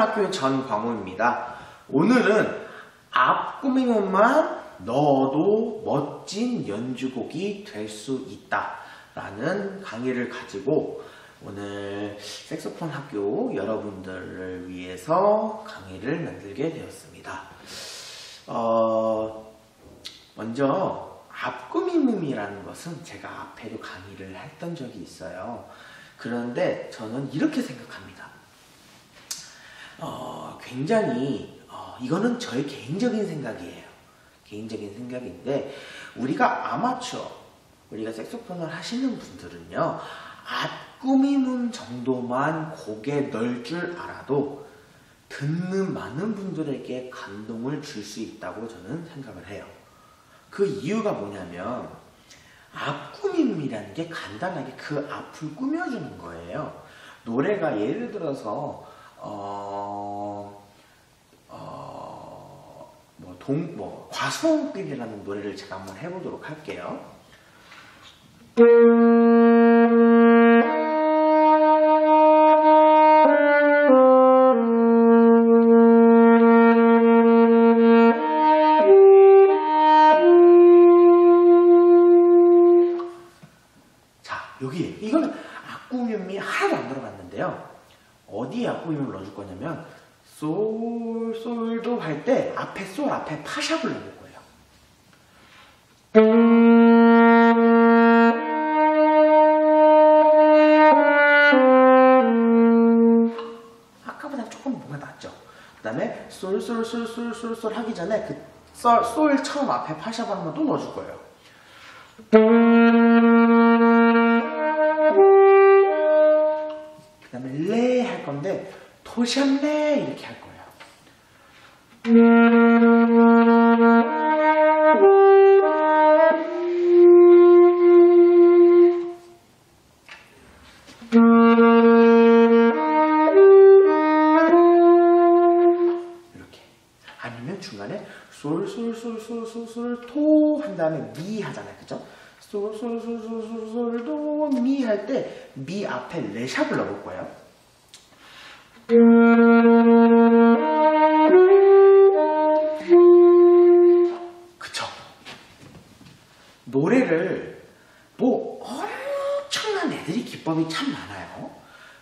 학교의 전광호입니다. 오늘은 앞꾸미문만 넣어도 멋진 연주곡이 될 수 있다 라는 강의를 가지고 오늘 색소폰 학교 여러분들을 위해서 강의를 만들게 되었습니다. 어, 먼저 앞꾸미음이라는 것은 제가 앞에도 강의를 했던 적이 있어요. 그런데 저는 이렇게 생각합니다. 어, 굉장히 어, 이거는 저의 개인적인 생각이에요. 개인적인 생각인데 우리가 아마추어 우리가 색소폰을 하시는 분들은요 앞꾸미문 정도만 곡에 넣을 줄 알아도 듣는 많은 분들에게 감동을 줄 수 있다고 저는 생각을 해요. 그 이유가 뭐냐면 앞꾸밈이라는 게 간단하게 그 앞을 꾸며주는 거예요. 노래가 예를 들어서 어, 어, 뭐 동, 뭐 과수원길이라는 노래를 제가 한번 해보도록 할게요. 자, 여기 이거는 악구음이 하나도 안 들어갔는데요. 어디에 악구음을 넣어줄 거냐면 솔, 솔도 할 때 앞에 솔 앞에 파샵을 넣을 거예요. 아까보다 조금 뭔가 낫죠. 그 다음에 솔, 솔, 솔, 솔, 솔, 솔 하기 전에 그 솔, 솔 처음 앞에 파샵 하는 또 넣어줄 거예요. 건데 도샵레 이렇게 할 거예요. 아니면 중간에 솔솔솔솔솔솔 토 한 다음에 미 하잖아요 그죠? 솔솔솔솔솔솔 도미 할 때 미 앞에 레샵을 넣을 거예요 그쵸? 노래를 뭐 엄청난 애들이 기법이 참 많아요.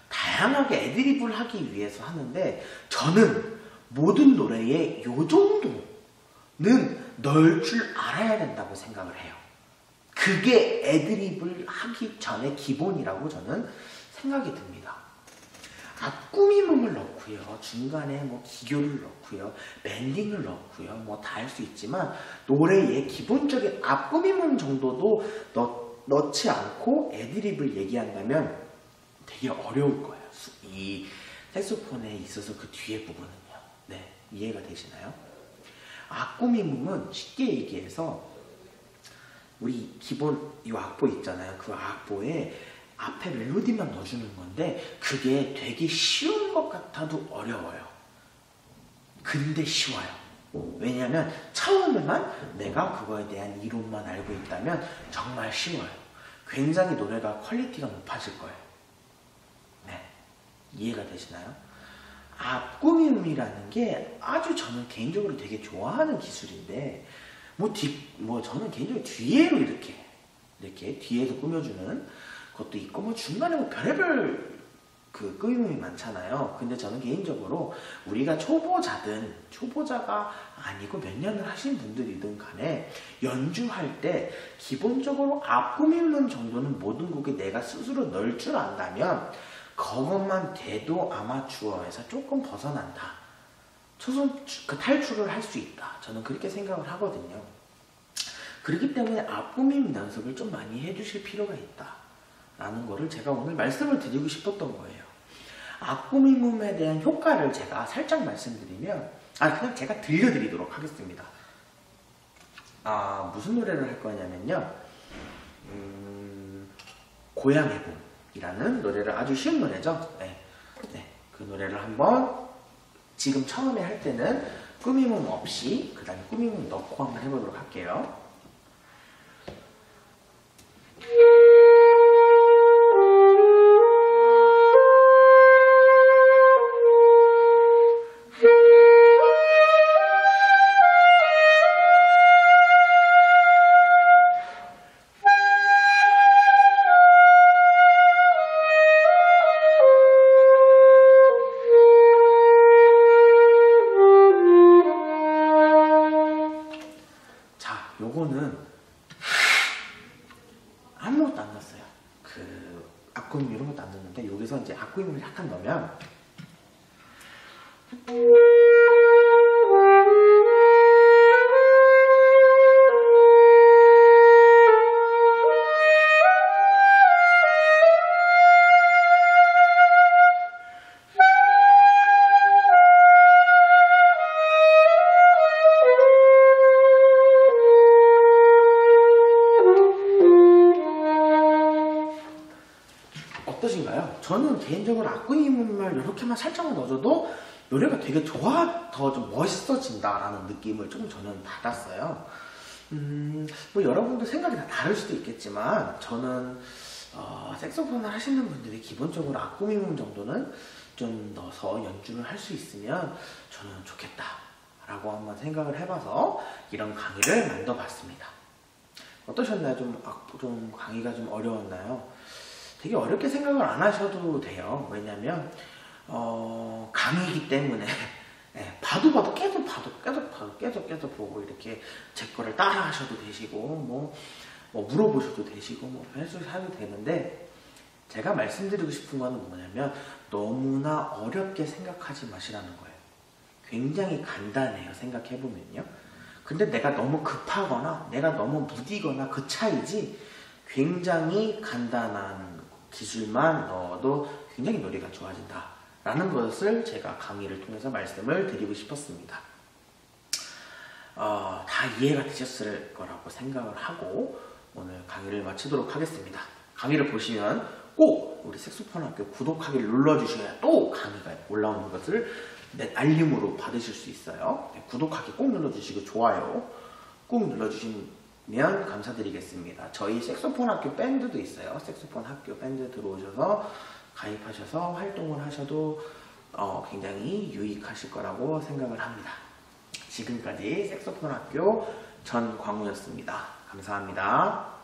다양하게 애드립을 하기 위해서 하는데 저는 모든 노래에 요 정도는 넣을 줄 알아야 된다고 생각을 해요. 그게 애드립을 하기 전에 기본이라고 저는 생각이 듭니다. 앞꾸미음을 넣고요. 중간에 뭐 기교를 넣고요. 밴딩을 넣고요. 뭐 다 할 수 있지만 노래의 기본적인 앞꾸미음 정도도 넣, 넣지 않고 애드립을 얘기한다면 되게 어려울 거예요. 수- 이 색소폰에 있어서 그 뒤에 부분은요. 네, 이해가 되시나요? 앞꾸미음은 쉽게 얘기해서 우리 기본 이 악보 있잖아요. 그 악보에 앞에 멜로디만 넣어주는 건데 그게 되게 쉬운 것 같아도 어려워요. 근데 쉬워요. 왜냐하면 처음에만 내가 그거에 대한 이론만 알고 있다면 정말 쉬워요. 굉장히 노래가 quality가 높아질 거예요. 네. 이해가 되시나요? 앞꾸밈음이라는 게 아주 저는 개인적으로 되게 좋아하는 기술인데 뭐 뒤, 뭐 저는 개인적으로 뒤에로 이렇게 이렇게 뒤에서 꾸며주는 것도 있고 뭐 중간에 뭐 별의별 그 꾸밈이 많잖아요. 근데 저는 개인적으로 우리가 초보자든 초보자가 아니고 몇 년을 하신 분들이든 간에 연주할 때 기본적으로 앞꾸미는 정도는 모든 곡에 내가 스스로 넣을 줄 안다면 그것만 돼도 아마추어에서 조금 벗어난다. 초선 그 탈출을 할 수 있다. 저는 그렇게 생각을 하거든요. 그렇기 때문에 앞꾸밈 연습을 좀 많이 해주실 필요가 있다. 라는 거를 제가 오늘 말씀을 드리고 싶었던 거예요. 앞꾸밈에 대한 효과를 제가 살짝 말씀드리면, 아, 그냥 제가 들려드리도록 하겠습니다. 아, 무슨 노래를 할 거냐면요. 음, 고향의 봄이라는 노래를 아주 쉬운 노래죠. 네. 네. 그 노래를 한번 지금 처음에 할 때는 꾸밈음 없이 그 다음에 꾸밈음 넣고 한번 해보도록 할게요. 요거는 아무것도 안 넣었어요. 그 악구임 이런 것도 안 넣었는데 여기서 이제 악구임을 약간 넣으면 저는 개인적으로 악구임을 이렇게만 살짝만 넣어줘도 노래가 되게 좋아, 더 좀 멋있어진다라는 느낌을 좀 저는 받았어요. 음, 뭐 여러분도 생각이 다 다를 수도 있겠지만 저는 어, 색소폰을 하시는 분들이 기본적으로 악구임 정도는 좀 넣어서 연주를 할 수 있으면 저는 좋겠다 라고 한번 생각을 해봐서 이런 강의를 만들어 봤습니다. 어떠셨나요? 좀, 아, 좀 강의가 좀 어려웠나요? 되게 어렵게 생각을 안 하셔도 돼요. 왜냐면, 어, 강의이기 때문에, 예, 봐도 봐도 계속 봐도 계속 봐도 계속 계속 보고 이렇게 제 거를 따라 하셔도 되시고, 뭐, 뭐 물어보셔도 되시고, 뭐, 해서 하도 되는데, 제가 말씀드리고 싶은 거는 뭐냐면, 너무나 어렵게 생각하지 마시라는 거예요. 굉장히 간단해요. 생각해 보면요. 근데 내가 너무 급하거나 내가 너무 무디거나 그 차이지 굉장히 간단한 기술만 넣어도 굉장히 노래가 좋아진다. 라는 것을 제가 강의를 통해서 말씀을 드리고 싶었습니다. 어, 다 이해가 되셨을 거라고 생각을 하고 오늘 강의를 마치도록 하겠습니다. 강의를 보시면 꼭 우리 색소폰 학교 구독하기를 눌러주셔야 또 강의가 올라오는 것을 네, 알림으로 받으실 수 있어요. 네, 구독하기 꼭 눌러주시고 좋아요 꼭 눌러주시 면 감사드리겠습니다. 저희 색소폰 학교 밴드도 있어요. 색소폰 학교 밴드 들어오셔서 가입하셔서 활동을 하셔도 어, 굉장히 유익하실 거라고 생각을 합니다. 지금까지 색소폰 학교 전광우였습니다. 감사합니다.